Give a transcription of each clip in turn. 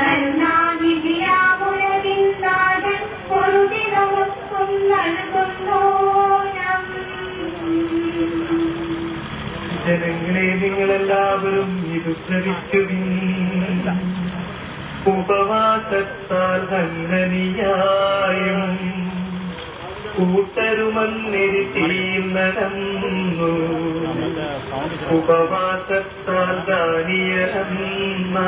നമുക്കും ജനങ്ങളെ നിങ്ങളെല്ലാവരും ഇത് ശ്രവിക്കുവിൻ ഉപവാസത്താൽ ഹന്നനിയായും കൂട്ടരുമന്നിരുത്തിയിൽ നടന്നു. ഉപവാസത്താൽ ദാനിയന്ന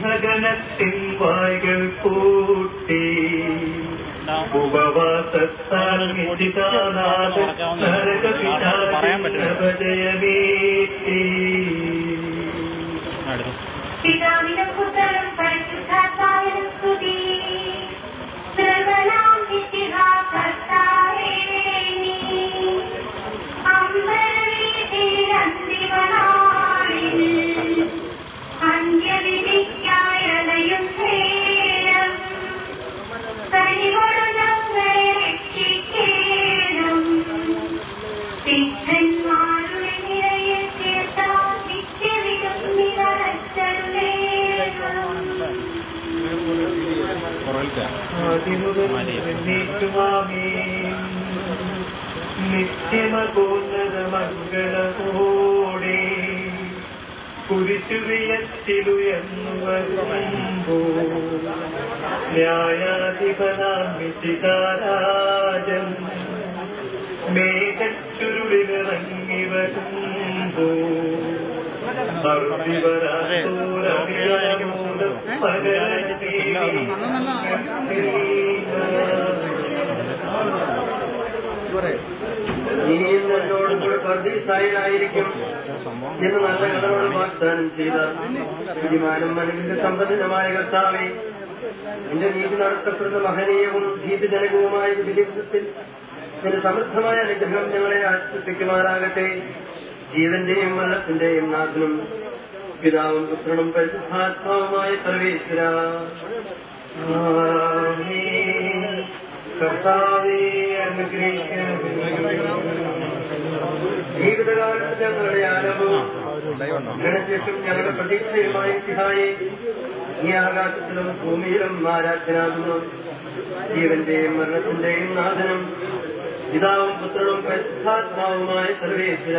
സിംഹഗണത്തിൻ വായ്കൾ കൂട്ടി ഉപവാസത്താൽ പിതാവിനും നിത്യമകോന്നതമംഗളമോടെ കുരിശുവിയത്തിലുയർന്നു വരുമ്പോ ന്യായാധിപനാം മേഘച്ചുരുളിലിറങ്ങി വരുമ്പോ ഇനിയും എന്ന് നല്ല കടവോട് വാഗ്ദാനം ചെയ്ത തീരുമാനം മനവിന്റെ സമ്പന്നമായ കർത്താവെ എന്റെ നീതി നടത്തപ്പെടുന്ന മഹനീയവും ഭീതിജനകവുമായ വിധിവസത്തിൽ നിന്റെ സമൃദ്ധമായ അനുഗ്രഹം ഞങ്ങളെ ആശ്വസിക്കുമാറാകട്ടെ ജീവന്റെയും മരണത്തിന്റെയും നാഥനും പിതാവും പുത്രനും പരിശുദ്ധാത്മാവുമായ സർവേശ്വര ജീവിതകാലത്ത് ഞങ്ങളുടെ ആരംഭവും ഇതിനുശേഷം ഞങ്ങളുടെ പ്രതീക്ഷയുമായി സിഹായി ഈ ആകാശത്തിലും ഭൂമിയിലും ആരാധനാകുന്നു. ജീവന്റെയും മരണത്തിന്റെയും നാഥനും പിതാവും പുത്രനും പരിശുദ്ധാത്മാവുമായ സർവേശ്വര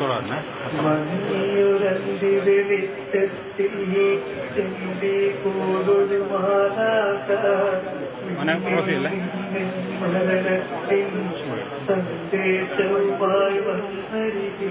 മാതാക മോനെ ക്രോസ് ചെയ്യല്ലേ? സന്ദേശവുമായി വന്നരികേ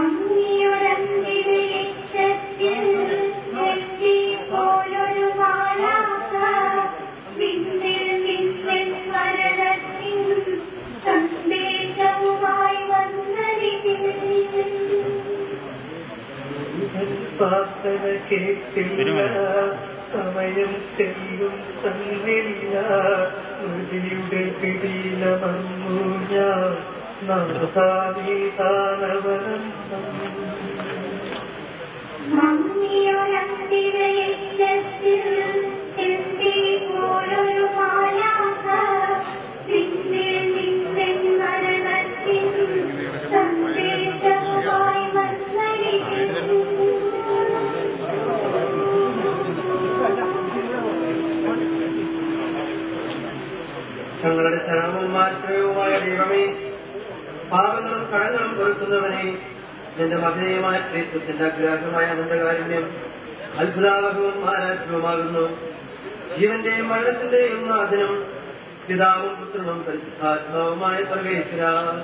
പ്രാർത്ഥന കേട്ടില്ല സമയം ചെല്ലും തന്നില്ല. ഹൃതിയുടെ പിടിയിലമർന്നു ഞാൻ. നാഥാനീതാനവനം മങ്ങിയൊരന്തി വെളിച്ചത്തിൽ എന്റെ പോലൊരു മാലാക വിണ്ണിൽ നിന്നിൻ മരണത്തിൻ സന്ദേശവുമായി വന്നരികേ പാപങ്ങളും കടങ്ങളും കൊടുക്കുന്നവനെ. നിന്റെ മഹനീയമായ സ്ത്രീത്വത്തിന്റെ അഗ്രാഹമായ അനന്തകാരുണ്യം അത്ഭുതാവകവും ആരാധ്യവുമാകുന്നു. ജീവന്റെയും മരണത്തിന്റെയും നാഥനും പിതാവും പുത്രനും പരിശുദ്ധാത്മാവുമായ പ്രവേശിക്കാം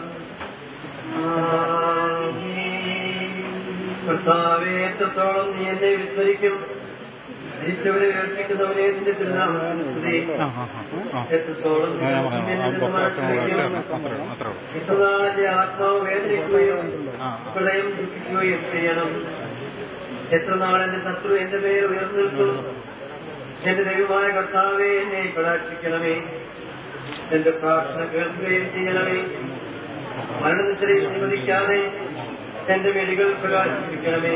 കർത്താവേ എത്രത്തോളം നീ എന്നെ വിസ്മരിക്കും. ആ എത്രത്തോളം ആത്മാവ് വേദനിക്കുകയും പ്രളയം ദുഃഖിക്കുകയും ചെയ്യണം എത്ര ശത്രു എന്റെ പേര് ഉയർന്നു എന്റെ ദൈവമായ കർത്താവെ എന്നെ കടാക്ഷിക്കണമേ എന്റെ പ്രാർത്ഥന കേൾക്കുകയും ചെയ്യണമേ മരണനിശ്ചയം അനുവദിക്കാതെ എന്റെ മെടികൾ പ്രകാശിപ്പിക്കണമേ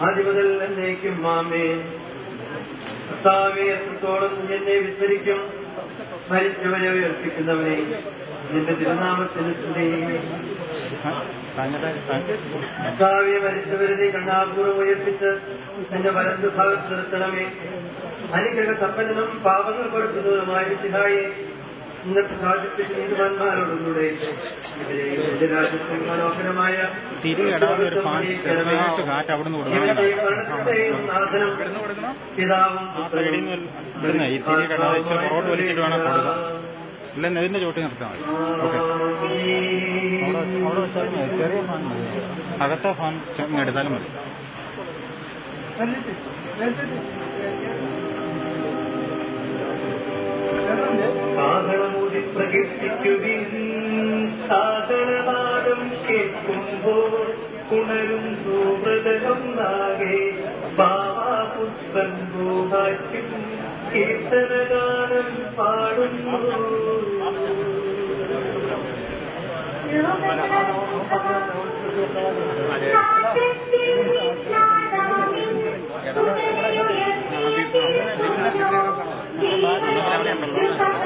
ആദ്യം മുതൽ എന്നേക്കും മാമേ. കർത്താവെ എത്രത്തോളം എന്നെ വിസ്തരിക്കും മരിച്ചവരെ ഉയർപ്പിക്കുന്നവനെ നിന്റെ തിരുനാമത്തിന് കർത്താവെ മരിച്ചവരെ നീ കണ്ണാപൂർവം ഉയർപ്പിച്ച് എന്റെ വലതു ഭാഗത്ത് നിർത്തണമേ. അനുഗ്രഹ സമ്പന്നനും പാപങ്ങൾ കൊടുക്കുന്നതുമായ വിശുദ്ധായി ഇന്നത്തെ രാജ്യത്തെ നീതിമാന്മാരോടുകൂടെ ഇവരെയും എന്റെ രാജ്യത്തിൽ മനോഹരമായ ഇല്ല നെതിന്റെ ചോട്ടി നിർത്താൻ മതി ഓക്കെ അവിടെ അവിടെ വെച്ചാലും മതി ചെറിയ ഫാൻ മതി. അകത്തെ ഫാൻ എടുത്താലും മതി. സാധനമൂടി പ്രകീർത്തിക്കുവിൻ സാധനനാദം കേൾക്കുമ്പോൾ ഉണരുന്നു മൃതനാകെ ബാബാപുത്രൻ ഗോഹാറ്റും കീർത്തനഗാനം പാടുന്നു ദിലീപിനോട്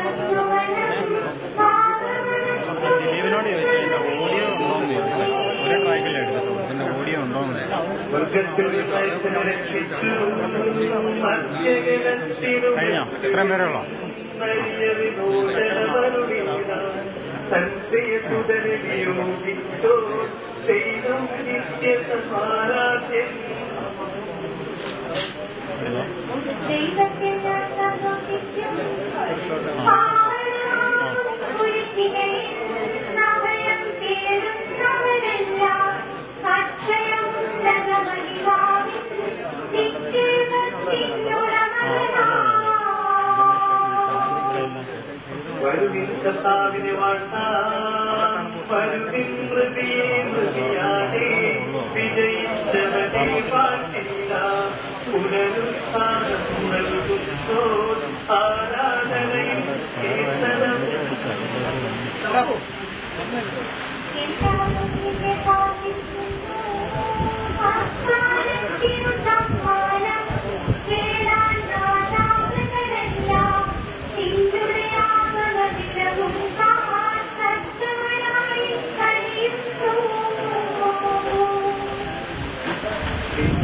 സ്വർഗത്തിൽ മനുഷ്യനെ രക്ഷിച്ചു മധ്യജഗത്തിനു കഴിഞ്ഞോ ഇത്രയും പേരേ വരുവിൻ കർത്താവിനെ വാഴ്ത്താം. വരുവിൻ മൃതിയെ മൃതിയാതെ വിജയിച്ചവനെ വാഴ്ത്തിടാം പുനരുത്ഥാനം നൽകുന്നോ ആരാധനയും കീർത്തനം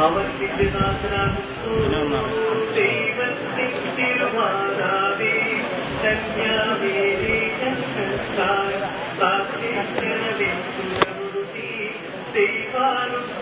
அவர்விநாசனாம் தெய்வத்தின் திருமாதாவே கன்யாவேலே கத்தாய் சாத்தியனவே தெய்வானுக்கு